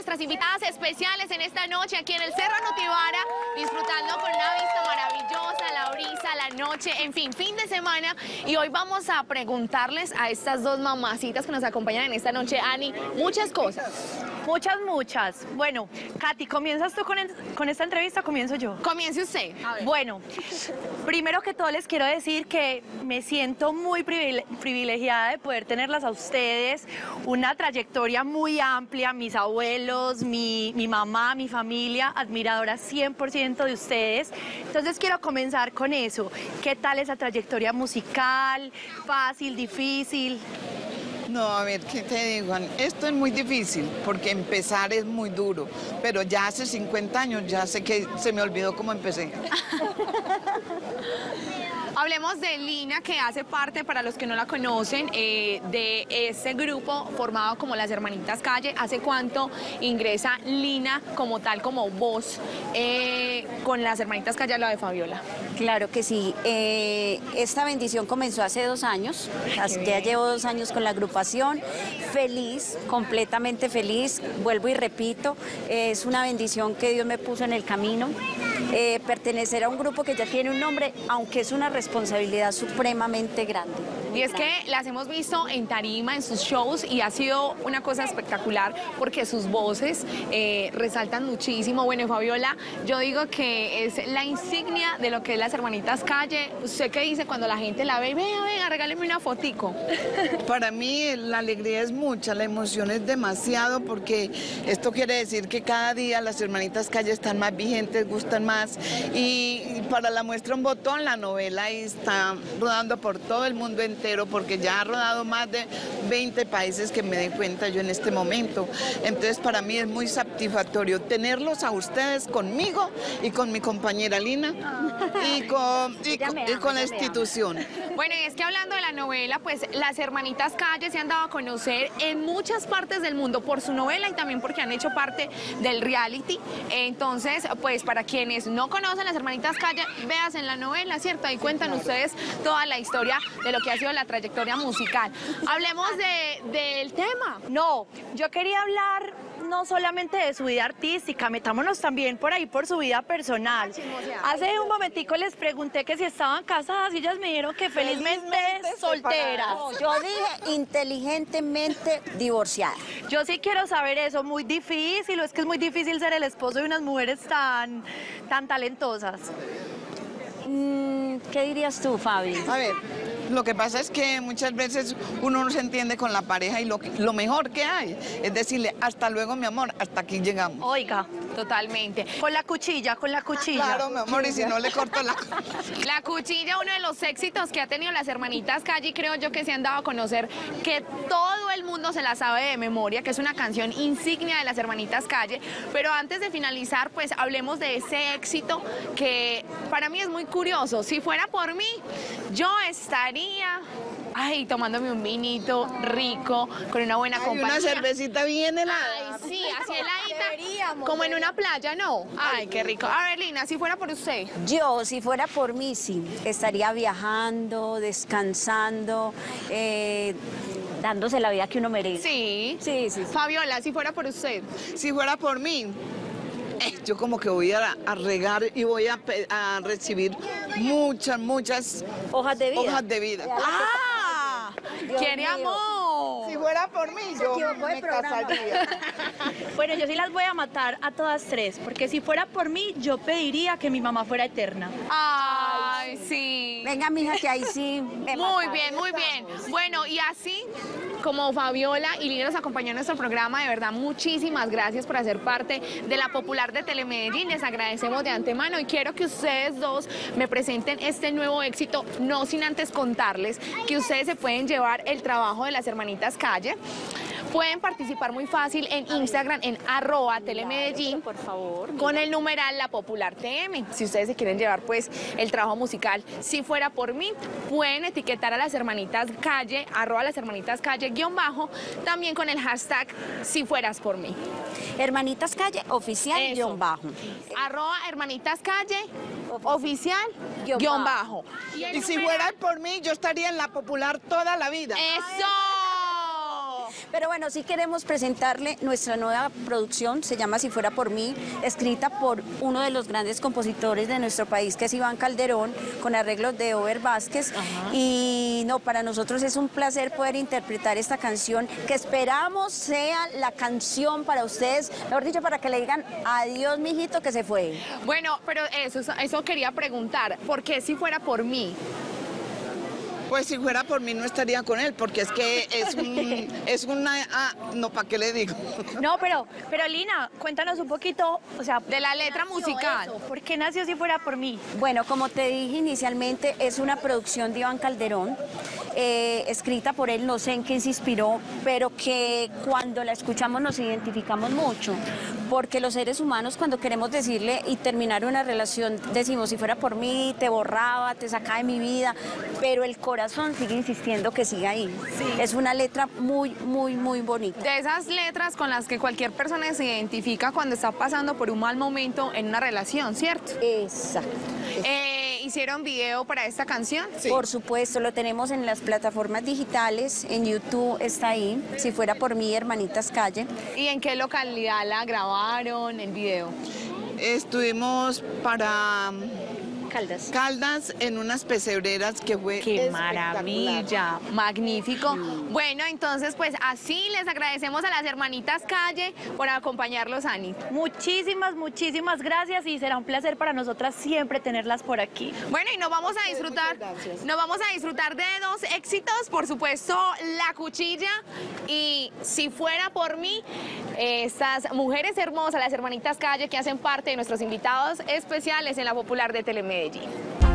nuestras invitadas especiales en esta noche aquí en el Cerro Nutibara, disfrutando con una vista maravillosa, la brisa, la noche, en fin, fin de semana. Y hoy vamos a preguntarles a estas dos mamacitas que nos acompañan en esta noche, Ani, muchas cosas. Muchas, muchas. Bueno, Katy, ¿comienzas tú con, el- con esta entrevista o comienzo yo? Comience usted. Bueno, primero que todo les quiero decir que me siento muy privile- privilegiada de poder tenerlas a ustedes, una trayectoria muy amplia, mis abuelos, mi, mi mamá, mi familia, admiradora 100% de ustedes. Entonces quiero comenzar con eso. ¿Qué tal esa trayectoria musical? ¿Fácil, difícil? No, a ver, ¿qué te digo? Esto es muy difícil porque empezar es muy duro, pero ya hace 50 años ya sé que se me olvidó cómo empecé. Hablemos de Lina, que hace parte, para los que no la conocen, eh, de este grupo formado como las Hermanitas Calle. ¿Hace cuánto ingresa Lina como tal, como voz, eh, con las Hermanitas Calle la de Fabiola? Claro que sí. Eh, esta bendición comenzó hace dos años. Ya llevo dos años con la agrupación. Feliz, completamente feliz. Vuelvo y repito, es una bendición que Dios me puso en el camino. Eh, pertenecer a un grupo que ya tiene un nombre, aunque es una responsabilidad supremamente grande. Y es que las hemos visto en tarima, en sus shows, y ha sido una cosa espectacular porque sus voces eh, resaltan muchísimo. Bueno, Fabiola, yo digo que es la insignia de lo que es las Hermanitas Calle. ¿Usted qué dice cuando la gente la ve? Venga, venga, regáleme una fotico. Para mí la alegría es mucha, la emoción es demasiado porque esto quiere decir que cada día las hermanitas calle están más vigentes, gustan más y, para la muestra un botón la novela está rodando por todo el mundo entero porque ya ha rodado más de 20 países que me doy cuenta yo en este momento. Entonces para mí es muy satisfactorio tenerlos a ustedes conmigo y con mi compañera Lina y con, y con- y la institución. Bueno, y es que hablando de la novela, pues las hermanitas Calle se han dado a conocer en muchas partes del mundo por su novela y también porque han hecho parte del reality. Entonces, pues para quienes no conocen las hermanitas Calle, veas en la novela, ¿cierto? Ahí cuentan ustedes toda la historia de lo que ha sido la trayectoria musical. Hablemos de- del tema. No, yo quería hablar no solamente de su vida artística, metámonos también por ahí por su vida personal. Hace un momentico les pregunté que si estaban casadas y ellas me dijeron que felizmente, Felizmente solteras. No, yo dije inteligentemente divorciada. Yo sí quiero saber eso, muy difícil, o es que es muy difícil ser el esposo de unas mujeres tan, tan talentosas. Mm, ¿Qué dirías tú, Fabi? A ver, lo que pasa es que muchas veces uno no se entiende con la pareja y lo, lo mejor que hay es decirle, hasta luego mi amor, hasta aquí llegamos. Oiga, Totalmente. con la cuchilla, con la cuchilla. Claro, mi amor, y si no le corto la... La cuchilla, uno de los éxitos que ha tenido las hermanitas Calle, creo yo que se han dado a conocer que todo el mundo se la sabe de memoria, que es una canción insignia de las hermanitas Calle. Pero antes de finalizar, pues hablemos de ese éxito que para mí es muy curioso. Si fuera por mí, yo estaría, ay, tomándome un vinito rico, con una buena Hay compañía. una cervecita bien helada. Ay, sí, así heladita, como en una playa, ¿no? Ay, qué rico. A ver, Lina, si fuera por usted. Yo, si fuera por mí, sí, estaría viajando, descansando, eh, dándose la vida que uno merece. Sí. Sí, sí, sí. Fabiola, si fuera por usted. Si fuera por mí, eh, yo como que voy a, a regar y voy a, recibir muchas, muchas Hojas de vida. hojas de vida. ¡Ah! ¡Quiere amor! Si fuera por mí, yo me casaría. Bueno, yo sí las voy a matar a todas tres, porque si fuera por mí, yo pediría que mi mamá fuera eterna. ¡Ay, sí! Venga, mija, que ahí sí. me Muy bien, muy bien. Bueno, y así como Fabiola y Lina nos acompañó en nuestro programa, de verdad, muchísimas gracias por hacer parte de la popular de Telemedellín. Les agradecemos de antemano y quiero que ustedes dos me presenten este nuevo éxito, no sin antes contarles que ustedes se pueden llevar el trabajo de las hermanitas Calle. Pueden participar muy fácil en Instagram en arroba telemedellín Por favor. con el numeral La Popular TM. Si ustedes se quieren llevar pues el trabajo musical, si fuera por mí, pueden etiquetar a las hermanitas calle, arroba las hermanitas calle guion bajo, también con el hashtag si fueras por mí. Hermanitas Calle, oficial, Eso. guion bajo. Arroba hermanitas calle, oficial, Guión guion bajo. bajo. Y si fuera por mí, yo estaría en la popular toda la vida. ¡Eso! Pero bueno, sí queremos presentarle nuestra nueva producción, se llama Si fuera por mí, escrita por uno de los grandes compositores de nuestro país, que es Iván Calderón, con arreglos de Over Vázquez. Y no, para nosotros es un placer poder interpretar esta canción, que esperamos sea la canción para ustedes, mejor dicho, para que le digan adiós, mijito, que se fue. Bueno, pero eso, eso quería preguntar, ¿por qué si fuera por mí? Pues si fuera por mí no estaría con él, porque es que es, un, es una... Ah, no, ¿para qué le digo? No, pero, pero Lina, cuéntanos un poquito, o sea, De la letra musical. eso, ¿por qué nació si fuera por mí? Bueno, como te dije inicialmente, es una producción de Iván Calderón, eh, escrita por él, no sé en qué se inspiró, pero que cuando la escuchamos nos identificamos mucho, porque los seres humanos cuando queremos decirle y terminar una relación, decimos, si fuera por mí, te borraba, te sacaba de mi vida, pero el corazón sigue insistiendo que siga ahí. Es una letra muy, muy, muy bonita. De esas letras con las que cualquier persona se identifica cuando está pasando por un mal momento en una relación, ¿cierto? Exacto. Eh, ¿Hicieron video para esta canción? Por supuesto, lo tenemos en las plataformas digitales, en YouTube está ahí, si fuera por mí, Hermanitas Calle. ¿Y en qué localidad la grabaron el video? Estuvimos para Caldas. Caldas en unas pesebreras que fue ¡Qué maravilla! Magnífico. Bueno, entonces pues así les agradecemos a las hermanitas Calle por acompañarlos, Ani. Muchísimas, muchísimas gracias y será un placer para nosotras siempre tenerlas por aquí. Bueno, y nos vamos a disfrutar, nos vamos a disfrutar de dos éxitos, por supuesto, La Cuchilla y Si fuera por mí, estas mujeres hermosas, las hermanitas Calle que hacen parte de nuestros invitados especiales en la Popular de Telemedellín.